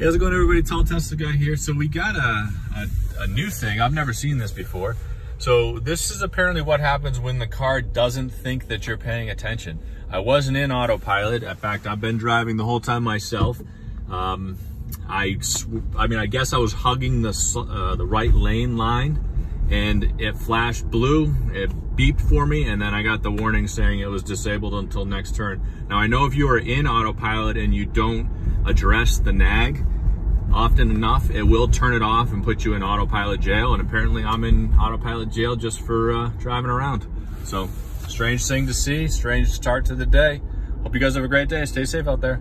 Hey, how's it going everybody? Tall Tesla guy here. So we got a, a, a, new thing. I've never seen this before. So this is apparently what happens when the car doesn't think that you're paying attention. I wasn't in autopilot. In fact, I've been driving the whole time myself. Um, I, I mean, I guess I was hugging the, uh, the right lane line and it flashed blue, it beeped for me, and then I got the warning saying it was disabled until next turn. Now I know if you are in autopilot and you don't address the nag often enough, it will turn it off and put you in autopilot jail. And apparently I'm in autopilot jail just for uh, driving around. So strange thing to see, strange start to the day. Hope you guys have a great day. Stay safe out there.